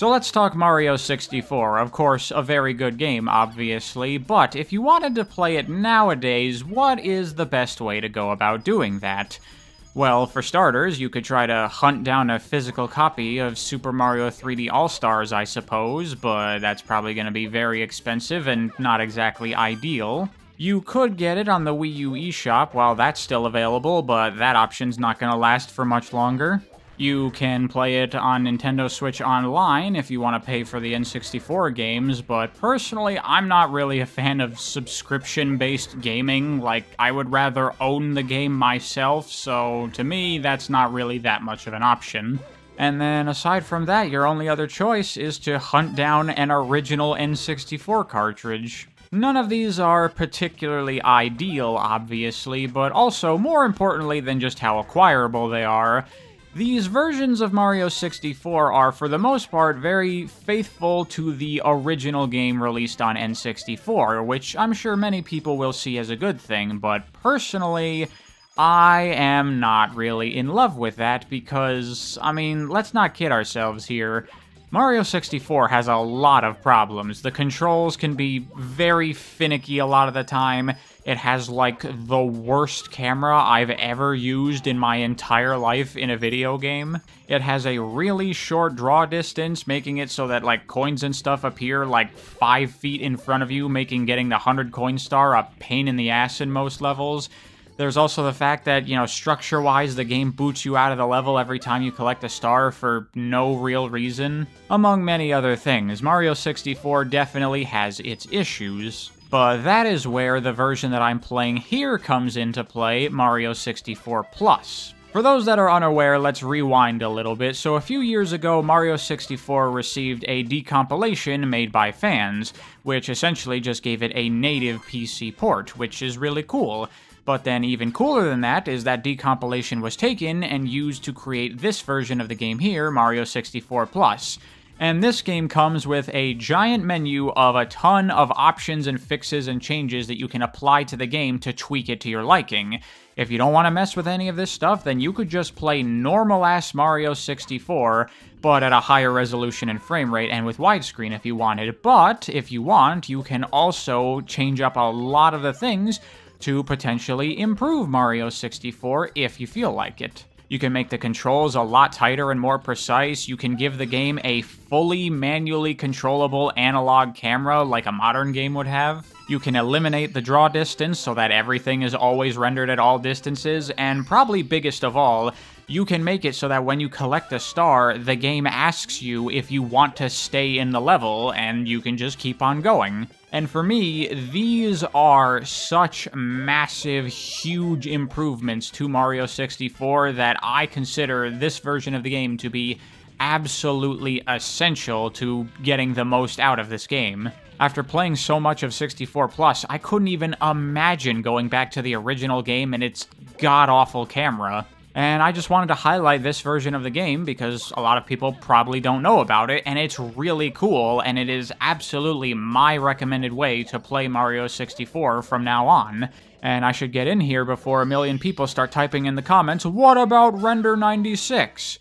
So let's talk Mario 64. Of course, a very good game, obviously, but if you wanted to play it nowadays, what is the best way to go about doing that? Well, for starters, you could try to hunt down a physical copy of Super Mario 3D All-Stars, I suppose, but that's probably going to be very expensive and not exactly ideal. You could get it on the Wii U eShop while that's still available, but that option's not going to last for much longer. You can play it on Nintendo Switch Online if you want to pay for the N64 games, but personally, I'm not really a fan of subscription-based gaming. Like, I would rather own the game myself, so to me, that's not really that much of an option. And then aside from that, your only other choice is to hunt down an original N64 cartridge. None of these are particularly ideal, obviously, but also, more importantly than just how acquirable they are, these versions of Mario 64 are, for the most part, very faithful to the original game released on N64, which I'm sure many people will see as a good thing, but personally, I am not really in love with that because, I mean, let's not kid ourselves here. Mario 64 has a lot of problems. The controls can be very finicky a lot of the time. It has, like, the worst camera I've ever used in my entire life in a video game. It has a really short draw distance, making it so that, like, coins and stuff appear, like, five feet in front of you, making getting the 100 coin star a pain in the ass in most levels. There's also the fact that, you know, structure-wise, the game boots you out of the level every time you collect a star for no real reason. Among many other things, Mario 64 definitely has its issues. But that is where the version that I'm playing here comes into play, Mario 64 Plus. For those that are unaware, let's rewind a little bit. So a few years ago, Mario 64 received a decompilation made by fans, which essentially just gave it a native PC port, which is really cool. But then even cooler than that is that decompilation was taken and used to create this version of the game here, Mario 64 Plus. And this game comes with a giant menu of a ton of options and fixes and changes that you can apply to the game to tweak it to your liking. If you don't want to mess with any of this stuff, then you could just play normal-ass Mario 64, but at a higher resolution and frame rate and with widescreen if you wanted. But if you want, you can also change up a lot of the things to potentially improve Mario 64 if you feel like it. You can make the controls a lot tighter and more precise. You can give the game a fully manually controllable analog camera like a modern game would have. You can eliminate the draw distance so that everything is always rendered at all distances, and probably biggest of all, you can make it so that when you collect a star, the game asks you if you want to stay in the level, and you can just keep on going. And for me, these are such massive, huge improvements to Mario 64 that I consider this version of the game to be absolutely essential to getting the most out of this game. After playing so much of 64 Plus, I couldn't even imagine going back to the original game and its god-awful camera. And I just wanted to highlight this version of the game because a lot of people probably don't know about it, and it's really cool, and it is absolutely my recommended way to play Mario 64 from now on. And I should get in here before a million people start typing in the comments, what about Render 96?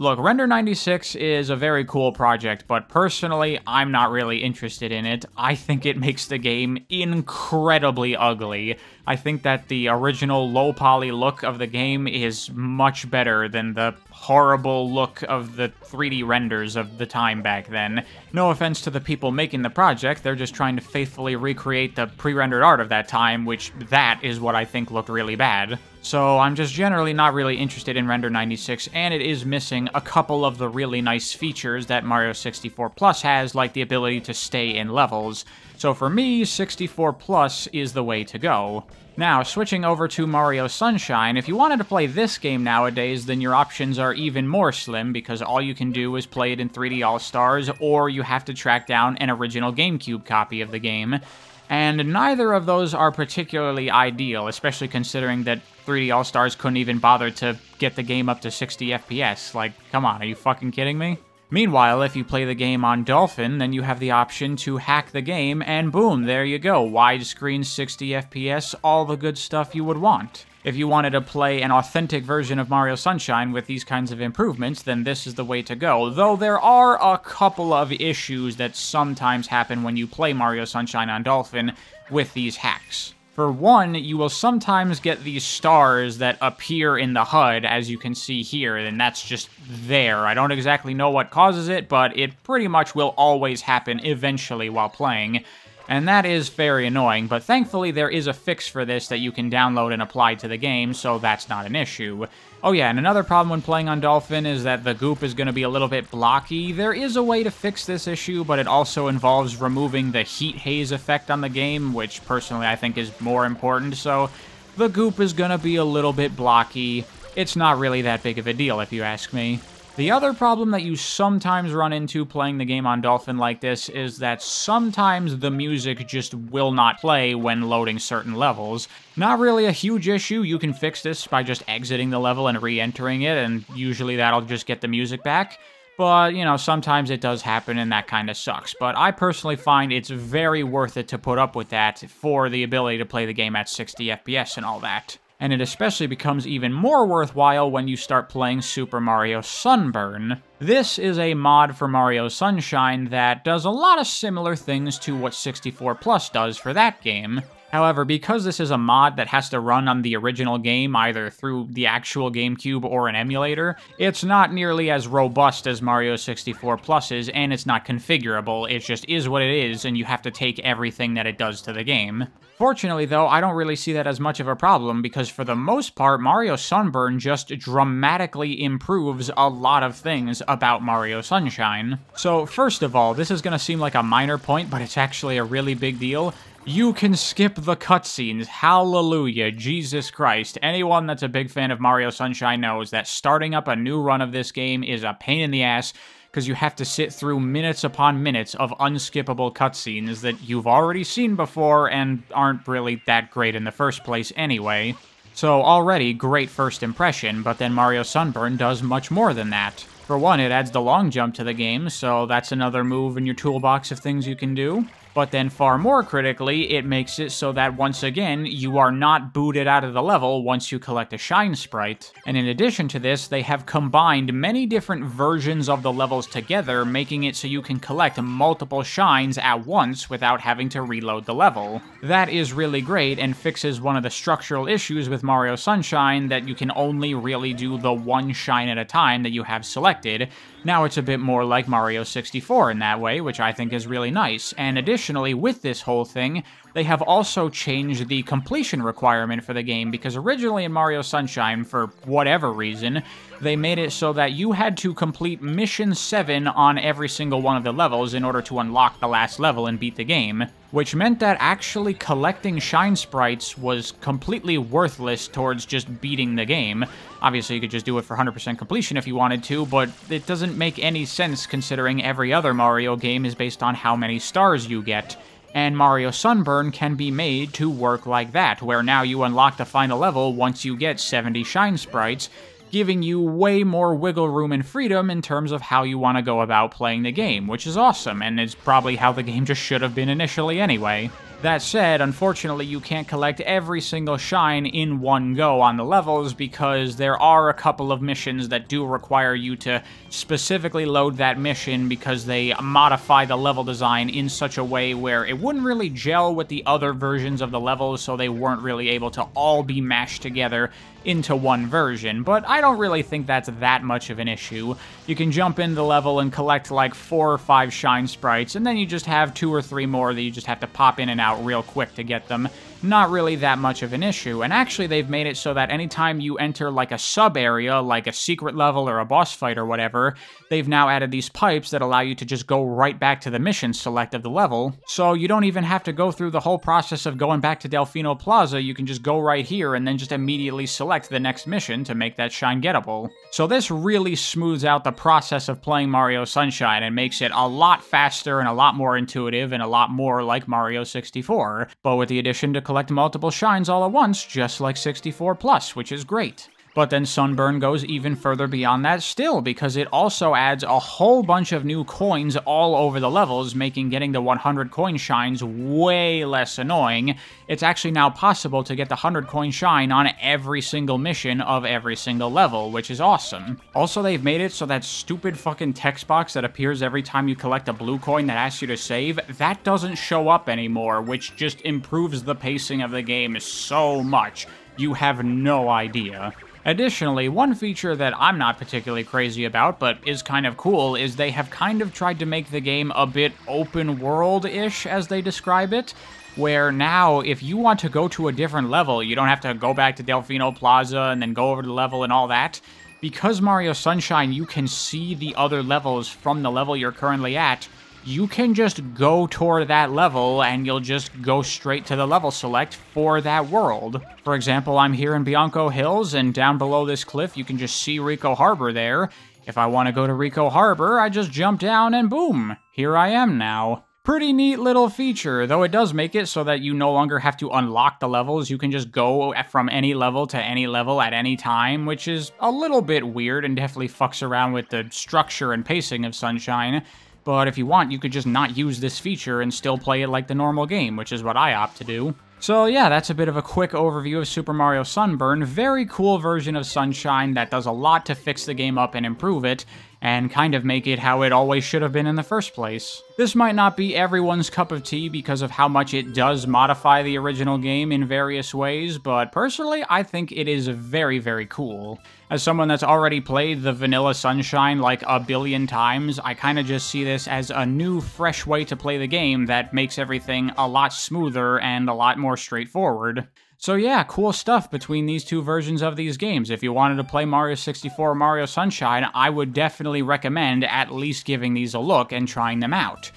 Look, Render 96 is a very cool project, but personally, I'm not really interested in it. I think it makes the game incredibly ugly. I think that the original low poly look of the game is much better than the horrible look of the 3D renders of the time back then. No offense to the people making the project, they're just trying to faithfully recreate the pre-rendered art of that time, which that is what I think looked really bad. So I'm just generally not really interested in Render 96, and it is missing a couple of the really nice features that Mario 64 Plus has, like the ability to stay in levels. So for me, 64 Plus is the way to go. Now, switching over to Mario Sunshine, if you wanted to play this game nowadays, then your options are even more slim because all you can do is play it in 3D All-Stars, or you have to track down an original GameCube copy of the game. And neither of those are particularly ideal, especially considering that 3D All-Stars couldn't even bother to get the game up to 60 FPS. Like, come on, are you fucking kidding me? Meanwhile, if you play the game on Dolphin, then you have the option to hack the game, and boom, there you go. Widescreen 60 FPS, all the good stuff you would want. If you wanted to play an authentic version of Mario Sunshine with these kinds of improvements, then this is the way to go. Though there are a couple of issues that sometimes happen when you play Mario Sunshine on Dolphin with these hacks. For one, you will sometimes get these stars that appear in the HUD, as you can see here, and that's just there. I don't exactly know what causes it, but it pretty much will always happen eventually while playing and that is very annoying, but thankfully there is a fix for this that you can download and apply to the game, so that's not an issue. Oh yeah, and another problem when playing on Dolphin is that the goop is going to be a little bit blocky. There is a way to fix this issue, but it also involves removing the heat haze effect on the game, which personally I think is more important, so the goop is going to be a little bit blocky. It's not really that big of a deal, if you ask me. The other problem that you sometimes run into playing the game on Dolphin like this is that sometimes the music just will not play when loading certain levels. Not really a huge issue, you can fix this by just exiting the level and re-entering it, and usually that'll just get the music back. But, you know, sometimes it does happen and that kind of sucks. But I personally find it's very worth it to put up with that for the ability to play the game at 60 FPS and all that and it especially becomes even more worthwhile when you start playing Super Mario Sunburn. This is a mod for Mario Sunshine that does a lot of similar things to what 64 Plus does for that game. However, because this is a mod that has to run on the original game either through the actual GameCube or an emulator, it's not nearly as robust as Mario 64 Plus is, and it's not configurable. It just is what it is, and you have to take everything that it does to the game. Fortunately, though, I don't really see that as much of a problem because for the most part, Mario Sunburn just dramatically improves a lot of things about Mario Sunshine. So, first of all, this is going to seem like a minor point, but it's actually a really big deal. You can skip the cutscenes. Hallelujah. Jesus Christ. Anyone that's a big fan of Mario Sunshine knows that starting up a new run of this game is a pain in the ass because you have to sit through minutes upon minutes of unskippable cutscenes that you've already seen before and aren't really that great in the first place anyway. So already, great first impression, but then Mario Sunburn does much more than that. For one, it adds the long jump to the game, so that's another move in your toolbox of things you can do. But then far more critically, it makes it so that once again, you are not booted out of the level once you collect a Shine Sprite. And in addition to this, they have combined many different versions of the levels together, making it so you can collect multiple Shines at once without having to reload the level. That is really great and fixes one of the structural issues with Mario Sunshine that you can only really do the one Shine at a time that you have selected, now it's a bit more like Mario 64 in that way, which I think is really nice. And additionally, with this whole thing, they have also changed the completion requirement for the game because originally in Mario Sunshine, for whatever reason, they made it so that you had to complete Mission 7 on every single one of the levels in order to unlock the last level and beat the game, which meant that actually collecting Shine Sprites was completely worthless towards just beating the game. Obviously, you could just do it for 100% completion if you wanted to, but it doesn't make any sense considering every other Mario game is based on how many stars you get. And Mario Sunburn can be made to work like that, where now you unlock the final level once you get 70 Shine Sprites, giving you way more wiggle room and freedom in terms of how you want to go about playing the game, which is awesome, and is probably how the game just should have been initially anyway. That said, unfortunately, you can't collect every single shine in one go on the levels because there are a couple of missions that do require you to specifically load that mission because they modify the level design in such a way where it wouldn't really gel with the other versions of the levels, so they weren't really able to all be mashed together into one version, but I don't really think that's that much of an issue. You can jump into the level and collect like four or five shine sprites, and then you just have two or three more that you just have to pop in and out real quick to get them not really that much of an issue. And actually, they've made it so that anytime you enter like a sub area, like a secret level or a boss fight or whatever, they've now added these pipes that allow you to just go right back to the mission select of the level. So you don't even have to go through the whole process of going back to Delfino Plaza. You can just go right here and then just immediately select the next mission to make that shine gettable. So this really smooths out the process of playing Mario Sunshine and makes it a lot faster and a lot more intuitive and a lot more like Mario 64, but with the addition to collect multiple shines all at once, just like 64 Plus, which is great. But then Sunburn goes even further beyond that still, because it also adds a whole bunch of new coins all over the levels, making getting the 100 coin shines way less annoying. It's actually now possible to get the 100 coin shine on every single mission of every single level, which is awesome. Also, they've made it so that stupid fucking text box that appears every time you collect a blue coin that asks you to save, that doesn't show up anymore, which just improves the pacing of the game so much. You have no idea. Additionally, one feature that I'm not particularly crazy about, but is kind of cool, is they have kind of tried to make the game a bit open world-ish, as they describe it, where now, if you want to go to a different level, you don't have to go back to Delfino Plaza and then go over the level and all that. Because Mario Sunshine, you can see the other levels from the level you're currently at, you can just go toward that level and you'll just go straight to the level select for that world. For example, I'm here in Bianco Hills and down below this cliff you can just see Rico Harbor there. If I want to go to Rico Harbor, I just jump down and boom, here I am now. Pretty neat little feature, though it does make it so that you no longer have to unlock the levels. You can just go from any level to any level at any time, which is a little bit weird and definitely fucks around with the structure and pacing of Sunshine. But if you want, you could just not use this feature and still play it like the normal game, which is what I opt to do. So yeah, that's a bit of a quick overview of Super Mario Sunburn. Very cool version of Sunshine that does a lot to fix the game up and improve it, and kind of make it how it always should have been in the first place. This might not be everyone's cup of tea because of how much it does modify the original game in various ways, but personally, I think it is very, very cool. As someone that's already played the Vanilla Sunshine like a billion times, I kind of just see this as a new, fresh way to play the game that makes everything a lot smoother and a lot more straightforward. So yeah, cool stuff between these two versions of these games. If you wanted to play Mario 64 or Mario Sunshine, I would definitely recommend at least giving these a look and trying them out.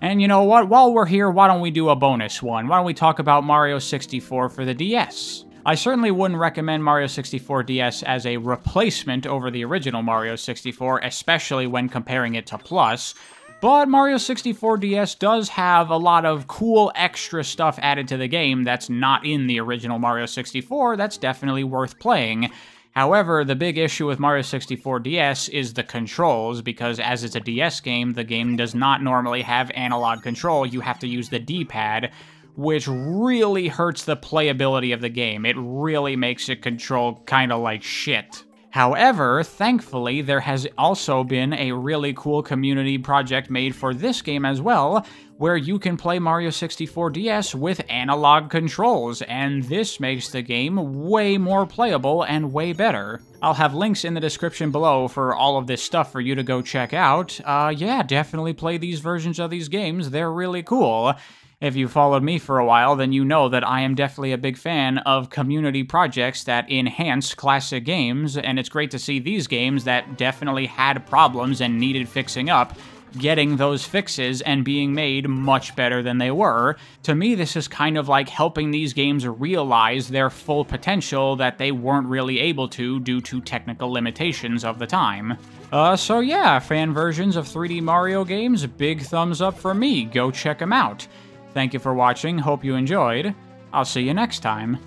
And you know what, while we're here, why don't we do a bonus one? Why don't we talk about Mario 64 for the DS? I certainly wouldn't recommend Mario 64 DS as a replacement over the original Mario 64, especially when comparing it to Plus, but Mario 64 DS does have a lot of cool extra stuff added to the game that's not in the original Mario 64 that's definitely worth playing. However, the big issue with Mario 64 DS is the controls, because as it's a DS game, the game does not normally have analog control, you have to use the D-pad, which really hurts the playability of the game. It really makes it control kinda like shit. However, thankfully, there has also been a really cool community project made for this game as well, where you can play Mario 64 DS with analog controls, and this makes the game way more playable and way better. I'll have links in the description below for all of this stuff for you to go check out. Uh, yeah, definitely play these versions of these games, they're really cool. If you followed me for a while, then you know that I am definitely a big fan of community projects that enhance classic games, and it's great to see these games that definitely had problems and needed fixing up getting those fixes and being made much better than they were. To me, this is kind of like helping these games realize their full potential that they weren't really able to due to technical limitations of the time. Uh, so yeah, fan versions of 3D Mario games, big thumbs up for me, go check them out. Thank you for watching, hope you enjoyed. I'll see you next time.